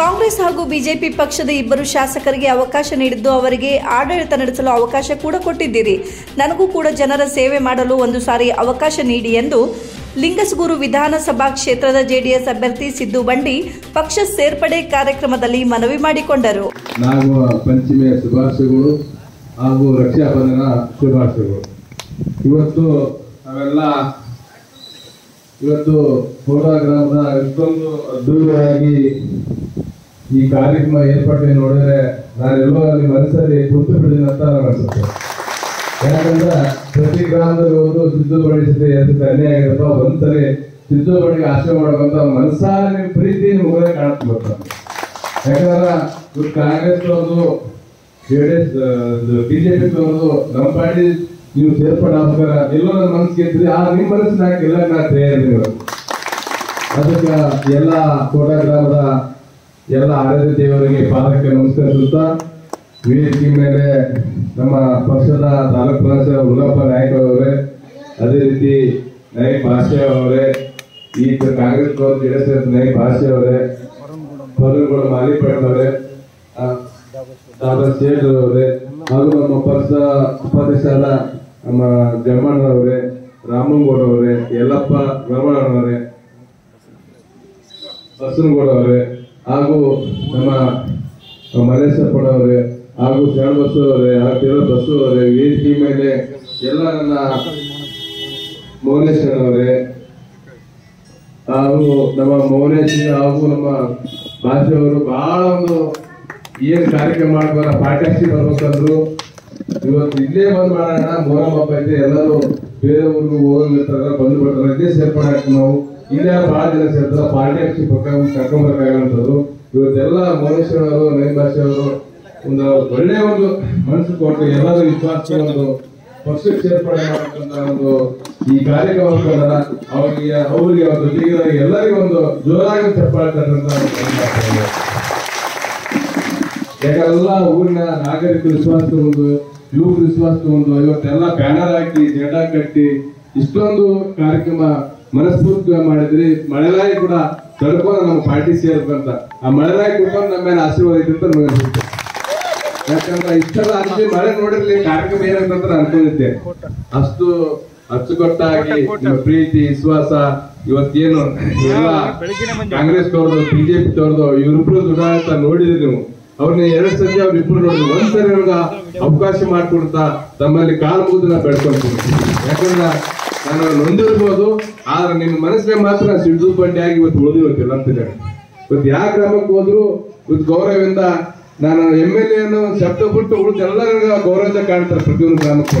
ಕಾಂಗ್ರೆಸ್ ಹಾಗೂ ಬಿಜೆಪಿ ಪಕ್ಷದ ಇಬ್ಬರು ಶಾಸಕರಿಗೆ ಅವಕಾಶ ನೀಡಿದ್ದು ಅವರಿಗೆ ಆಡಳಿತ ನಡೆಸಲು ಅವಕಾಶ ಕೂಡ ಕೊಟ್ಟಿದ್ದೀರಿ. ನನಗೂ ಕೂಡ ಜನರ ಸೇವೆ ಮಾಡಲು ಒಂದು ಸಾರಿ ಅವಕಾಶ ನೀಡಿ ಎಂದು ಲಿಂಗಸಗೂರು ವಿಧಾನಸಭಾ ಕ್ಷೇತ್ರದ ಜೆಡಿಎಸ್ ಅಭ್ಯರ್ಥಿ ಸಿದ್ದು ಬಂಡಿ ಪಕ್ಷ ಸೇರ್ಪಡೆ ಕಾರ್ಯಕ್ರಮದಲ್ಲಿ ಮನವಿ ಮಾಡಿಕೊಂಡರು. ಪಂಚಮಿಯ ಶುಭಾಶಯಗಳು ಹಾಗೂ ರಕ್ಷಾಬಂಧನ ಶುಭಾಶಯಗಳು. ಇವತ್ತು ನಾವೆಲ್ಲ ಇವತ್ತು ಕೋಟಾ ಗ್ರಾಮದ ಇಷ್ಟೊಂದು ಅದ್ದೂರಿಯಾಗಿ ಈ ಕಾರ್ಯಕ್ರಮ ಏರ್ಪಡಿಸಿ ನೋಡಿದ್ರೆ ನಾನೆಲ್ಲೋ ಅಲ್ಲಿ ಮನಸ್ಸಲ್ಲಿ ಕುಂತು ಬಿಡಿದ ಅಂತ ಅನಿಸುತ್ತೆ. ಯಾಕಂದ್ರೆ ಪ್ರತಿ ಗ್ರಾಮದಲ್ಲಿ ಹೋದ್ರು ಸಿದ್ದು ಎಷ್ಟು ಅನ್ಯಾಯ ಆಗಿರುತ್ತೋ ಒಂದ್ಸರಿ ಸಿದ್ದು ಆಶ್ರಯ ಮಾಡ್ಬೇಕಂತ ಮನಸ್ಸಾರಿ ಪ್ರೀತಿ ಮುಗದೆ ಕಾಣುತ್ತೆ ಯಾಕಂದ್ರೆ ಕಾಂಗ್ರೆಸ್ ಅವರು ಕಾಂಗ್ರೆಸ್ ಡಿ ಜೆಡಿಎಸ್ ಬಿಜೆಪಿ ಅವರು ನಮ್ಮ ಪಾರ್ಟಿ ನೀವು ಸೇರ್ಪಡೆ ಆಗ್ತಾರ ಎಲ್ಲೋ ನನ್ನ ಮನಸ್ಸಿಗೆ ಇದ್ರಿ ಆ ನಿಮ್ಮ ಮನಸ್ಸಿನ ಎಲ್ಲ ನಾ. ಅದಕ್ಕೆ ಎಲ್ಲ ಕೋಟ ಗ್ರಾಮದ ಎಲ್ಲ ಆರಾಧ್ಯ ದೇವರಿಗೆ ಪಾದಕ್ಕೆ ನಮಸ್ಕರಿಸುತ್ತಾ ವೇದಿಕೆ ಮೇಲೆ ನಮ್ಮ ಪಕ್ಷದ ತಾಲೂಕು ಪ್ರದೇಶ ಉಲ್ಲಪ್ಪ ನಾಯಕ್ ಅವರೇ, ಅದೇ ರೀತಿ ನಾಯಕ್ ಭಾಷೆ ಅವರೇ, ಈ ಕಾಂಗ್ರೆಸ್ ಜೆಡಿಎಸ್ ನಾಯಕ್ ಭಾಷೆ ಅವರೇ ಪದವಿಗಳು ಮಾಲಿಪೇಟ್ ಸೇಠ್ ಅವರೇ ಹಾಗೂ ನಮ್ಮ ಪಕ್ಷ ಉಪಾಧ್ಯಕ್ಷರಾದ ನಮ್ಮ ಜಮ್ಮಣ್ಣ ಅವರೇ ರಾಮನಗೌಡ ಅವರೇ ಯಲ್ಲಪ್ಪ ರಮಣವರೇ ಬಸನಗೌಡ ಅವರೇ ಹಾಗೂ ನಮ್ಮ ಮಲೇಶಪ್ಪಣ ಅವರೇ ಹಾಗೂ ಶರಣ ಬಸವ ಅವರೇ ಹಾಗೂ ಬಸವ ಅವರೇ ವೇದಿಕೆ ಮೇಲೆ ಎಲ್ಲ ನನ್ನ ಮೌನೇಶ್ ಅವರೇ ಹಾಗೂ ನಮ್ಮ ಮೌನೇಶ್ ಹಾಗೂ ನಮ್ಮ ಭಾಷೆಯವರು ಬಹಳ ಒಂದು ಏನ್ ಕಾರ್ಯಕ್ರಮ ಮಾಡ್ಬೋದ? ಪಾಠ್ಯಾಕ್ಷಿ ಬರ್ಬೇಕಂದ್ರು. ಇವತ್ತು ಇಲ್ಲೇ ಬಂದ್ ಮಾಡೋಣ. ಮೊಹರಂ ಹಬ್ಬ ಐತೆ ಎಲ್ಲರೂ ಬೇರೆ ಊರಿಗೆ ಹೋಗಿರ್ತಾರ ಬಂದು ಬಿಡ್ತಾರ ಇಲ್ಲೇ ಸೇರ್ಪಡೆ ಆಗ್ತೀವಿ ನಾವು. ಇಲ್ಲೇ ಬಹಳ ಜನ ಸೇರ್ತಾರ. ಪಾಠ್ಯಾಕ್ಷಿ ಕರ್ಕೊಂಡ್ಬರ್ಕಾಗಂಥದ್ದು ಇವತ್ತೆಲ್ಲ ಮೌನೇಶ್ವರವರು ಭಾಷೆ ಅವರು ಒಂದು ಒಳ್ಳೆ ಒಂದು ಮನಸ್ಸು ಕೊಟ್ಟು ಎಲ್ಲರೂ ವಿಶ್ವಾಸ ಒಂದು ಪಕ್ಷಕ್ಕೆ ಸೇರ್ಪಡೆ ಮಾಡತಕ್ಕಂತ ಒಂದು ಈ ಕಾರ್ಯಕ್ರಮ ಅವರಿಗೆ ಅವರಿಗೆ ಅವ್ರ ಜೊತೆಗೆ ಎಲ್ಲರಿಗೂ ಒಂದು ಜೋರಾಗಿ ಚಪ್ಪಾಳೆ ಯಾಕೆಲ್ಲ ಊರಿನ ನಾಗರಿಕ ವಿಶ್ವಾಸ ತಗೊಂಡು ಯುವಕರು ವಿಶ್ವಾಸ ತಗೊಂಡು ಇವತ್ತೆಲ್ಲ ಬ್ಯಾನರ್ ಹಾಕಿ ಜೆಂಡಾ ಕಟ್ಟಿ ಇಷ್ಟೊಂದು ಕಾರ್ಯಕ್ರಮ ಮನಸ್ಫೂರ್ತಿ ಮಾಡಿದ್ರಿ. ಮಳೆರಾಯಿ ಕೂಡ ತಡ್ಕೊಂಡು ನಮ್ಮ ಪಾರ್ಟಿ ಅಂತ. ಆ ಮಳೆರಾಯಿ ಕುಡ್ಕೊಂಡು ನಮ್ಮ ಮೇಲೆ ಆಶೀರ್ವಾದ ಐತೆ ಅಂತ ನಮಗೆ ಅನ್ಸುತ್ತೆ. ಯಾಕಂದ್ರೆ ಇಷ್ಟೆಲ್ಲ ಅಲ್ಲಿ ಮಳೆ ನೋಡಿರ್ಲಿ ಕಾರ್ಯಕ್ರಮ ಏನಂತ ಅನ್ಕೊಂಡಿದ್ದೆ. ಅಷ್ಟು ಅಚ್ಚುಕಟ್ಟಾಗಿ ಪ್ರೀತಿ ವಿಶ್ವಾಸ ಇವತ್ತೇನು ಎಲ್ಲ ಕಾಂಗ್ರೆಸ್ ಅವ್ರದ್ದು ಬಿಜೆಪಿ ಅವ್ರದ್ದು ಇವರಿಬ್ರು ಅಂತ ನೋಡಿದ್ರಿ ನೀವು. ಅವ್ರನ್ನ ಎರಡು ಸತಿ ಅವ್ರ ಇಬ್ಬರು ನೋಡಿದ್ರಿ ಒಂದ್ಸರಿ ಅವ್ರಿಗೆ ಅವಕಾಶ ಮಾಡ್ಕೊಡ್ತಾ ತಮ್ಮಲ್ಲಿ ಕಾಲು ಮುಗಿದು ಬೆಳ್ಕೊಂತೀನಿ ಯಾಕಂದ್ರೆ ನಾನು ನೊಂದಿರ್ಬೋದು ಆದ್ರೆ ನಿಮ್ಮ ಮನಸ್ಸಿನ ಮಾತ್ರ ಸಿಡ್ದು ಆಗಿ ಇವತ್ತು ಉಳಿದಿರುತ್ತಿಲ್ಲ ಅಂತಿದೆ ಇವತ್ತು ಯಾವ ಗ್ರಾಮಕ್ಕೆ ಹೋದ್ರು? ಇವತ್ತು ಗೌರವದಿಂದ ನಾನು ಎಂ ಎಲ್ ಎ ಶಬ್ದ ಬಿಟ್ಟು ಉಳಿದ ಎಲ್ಲರಿಗೂ ಕಾಣ್ತಾರೆ ಪ್ರತಿಯೊಂದು ಗ್ರಾಮಕ್ಕೂ.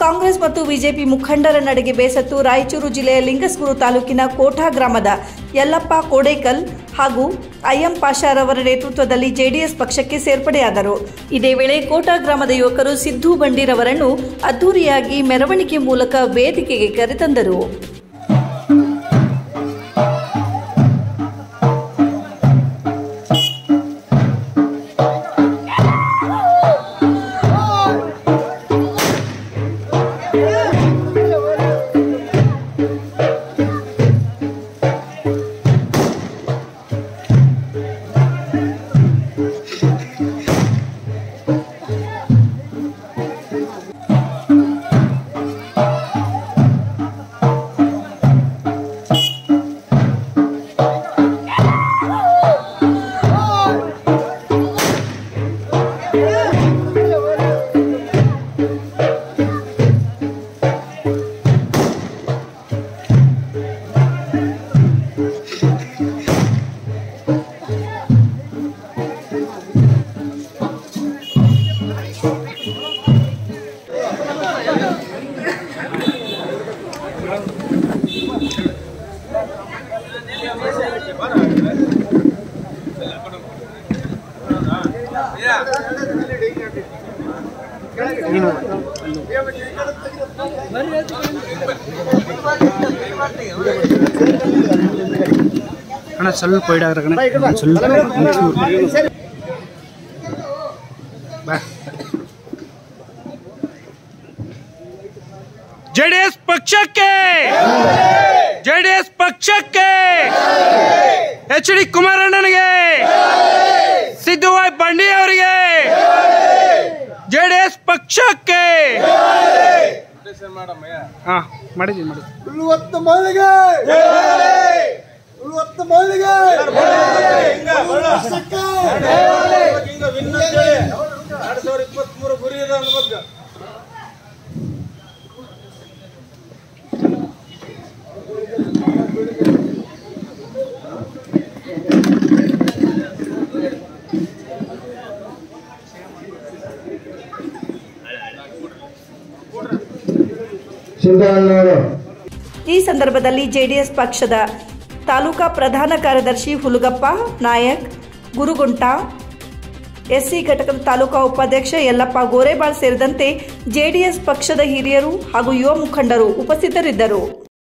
ಕಾಂಗ್ರೆಸ್ ಮತ್ತು ಬಿಜೆಪಿ ಮುಖಂಡರ ನಡೆಗೆ ಬೇಸತ್ತು ರಾಯಚೂರು ಜಿಲ್ಲೆಯ ಲಿಂಗಸ್ಗೂರು ತಾಲೂಕಿನ ಕೋಠಾ ಗ್ರಾಮದ ಯಲ್ಲಪ್ಪ ಕೋಡೇಕಲ್ ಹಾಗೂ ಅಯ್ಯಂ ಪಾಷಾರವರ ನೇತೃತ್ವದಲ್ಲಿ ಜೆಡಿಎಸ್ ಪಕ್ಷಕ್ಕೆ ಸೇರ್ಪಡೆಯಾದರು. ಇದೇ ವೇಳೆ ಕೋಟಾ ಗ್ರಾಮದ ಯುವಕರು ಸಿದ್ದು ಬಂಡೀರವರನ್ನು ಅದ್ದೂರಿಯಾಗಿ ಮೆರವಣಿಗೆ ಮೂಲಕ ವೇದಿಕೆಗೆ ಕರೆತಂದರು. ಅಣ್ಣ ಸ್ವಲ್ಪ ಇಡಾಗ್ರ ಕಣ ಸ್ವಲ್ಪ ಒಂಚೂರು. ಬಾ ಜೆಡಿಎಸ್ ಪಕ್ಷಕ್ಕೆ ಜೆಡಿಎಸ್ ಪಕ್ಷಕ್ಕೆ. H D ಕುಮಾರಣ್ಣನಿಗೆ. ಸಿದ್ದುವಾಯ್ ಬಂಡಿ ಅವರಿಗೆ. ಜೆ ಡಿ ಎಸ್ ಪಕ್ಷಕ್ಕೆ ಹಾ ಮಾಡಿದ್ದೀವಿ ಮಾಡಿ ಉಳುವತ್ತು ಮಲ್ಲಿಗೆ ಉಳುವತ್ತು ಮಲ್ಲಿಗೆ ಎರಡ್ ಸಾವಿರದ ಇಪ್ಪತ್ತ್ ಮೂರು ಗುರಿ ಇದೆ ಅನ್ನೋ ಬಗ್ಗೆ. ಈ ಸಂದರ್ಭದಲ್ಲಿ ಜೆಡಿಎಸ್ ಪಕ್ಷದ ತಾಲೂಕಾ ಪ್ರಧಾನ ಕಾರ್ಯದರ್ಶಿ ಹುಲುಗಪ್ಪ ನಾಯಕ್, ಗುರುಗುಂಟ, ಎಸ್ಸಿ ಘಟಕದ ತಾಲೂಕಾ ಉಪಾಧ್ಯಕ್ಷ ಯಲ್ಲಪ್ಪ ಗೋರೆಬಾಳ್ ಸೇರಿದಂತೆ ಜೆಡಿಎಸ್ ಪಕ್ಷದ ಹಿರಿಯರು ಹಾಗೂ ಯುವ ಮುಖಂಡರು ಉಪಸ್ಥಿತರಿದ್ದರು.